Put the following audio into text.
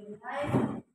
原来。